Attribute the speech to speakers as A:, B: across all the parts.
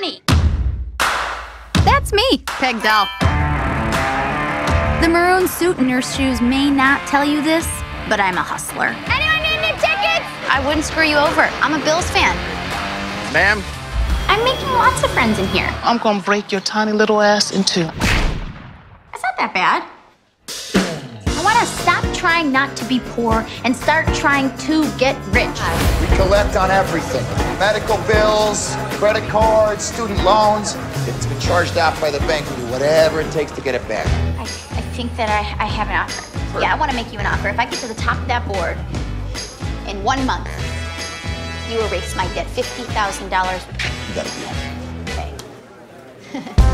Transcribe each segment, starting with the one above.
A: money. That's me, Peg Dahl. The maroon suit and your shoes may not tell you this, but I'm a hustler. Anyone need any tickets? I wouldn't screw you over. I'm a Bills fan.
B: Ma'am?
A: I'm making lots of friends in here.
C: I'm gonna break your tiny little ass in two.
A: It's not that bad trying not to be poor and start trying to get rich.
D: We collect on everything medical bills, credit cards, student loans. If it's been charged out by the bank, we do whatever it takes to get it back.
A: I, I think that I, I have an offer. Yeah, I want to make you an offer. If I get to the top of that board in one month, you erase my debt $50,000.
D: You got a deal.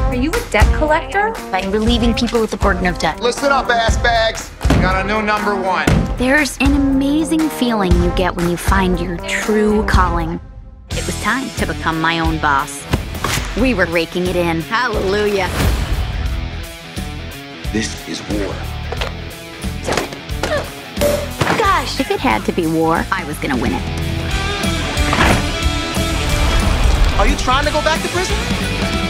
E: Are you a debt collector?
A: By relieving people with the burden of debt.
D: Listen up, ass bags.
B: Got a new number one.
A: There's an amazing feeling you get when you find your true calling. It was time to become my own boss. We were raking it in. Hallelujah.
D: This is war.
A: Gosh, if it had to be war, I was gonna win it.
C: Are you trying to go back to prison?